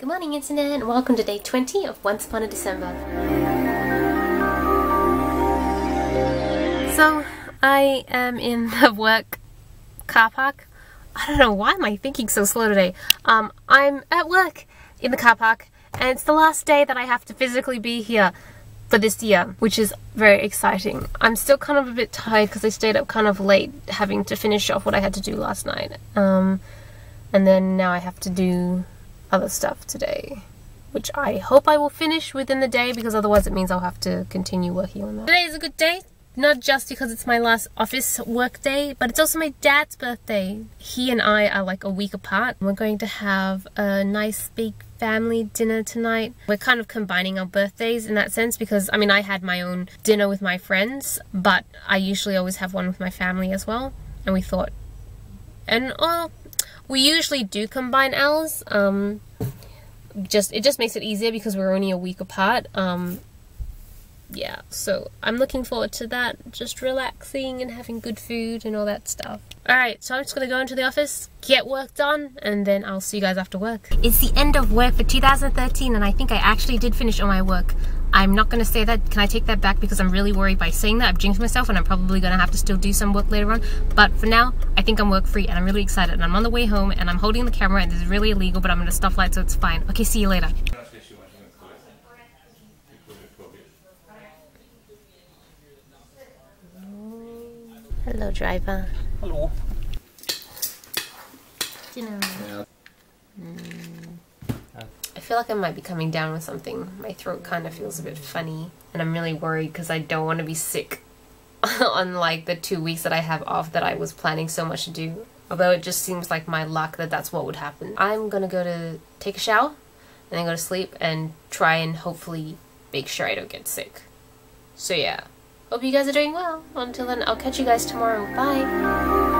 Good morning internet and welcome to day 20 of Once Upon a December. So, I am in the work car park. I don't know, why am I thinking so slow today? Um, I'm at work in the car park and it's the last day that I have to physically be here for this year, which is very exciting. I'm still kind of a bit tired because I stayed up kind of late having to finish off what I had to do last night. Um, and then now I have to do other stuff today which I hope I will finish within the day because otherwise it means I'll have to continue working on that. Today is a good day, not just because it's my last office work day, but it's also my dad's birthday. He and I are like a week apart. We're going to have a nice big family dinner tonight. We're kind of combining our birthdays in that sense because I mean I had my own dinner with my friends, but I usually always have one with my family as well. And we thought, and oh, we usually do combine ours. Um, just it just makes it easier because we're only a week apart. Um, yeah, so I'm looking forward to that. Just relaxing and having good food and all that stuff. Alright, so I'm just gonna go into the office, get work done, and then I'll see you guys after work. It's the end of work for 2013 and I think I actually did finish all my work. I'm not going to say that. Can I take that back? Because I'm really worried by saying that. I've jinxed myself and I'm probably going to have to still do some work later on. But for now, I think I'm work free and I'm really excited. And I'm on the way home and I'm holding the camera and this is really illegal, but I'm in a stoplight so it's fine. Okay, see you later. Hello, driver. Hello. Dinner. Mm. I feel like I might be coming down with something. My throat kind of feels a bit funny, and I'm really worried because I don't want to be sick on like the two weeks that I have off that I was planning so much to do. Although it just seems like my luck that that's what would happen. I'm gonna go to take a shower and then go to sleep and try and hopefully make sure I don't get sick. So yeah, hope you guys are doing well. Until then, I'll catch you guys tomorrow. Bye!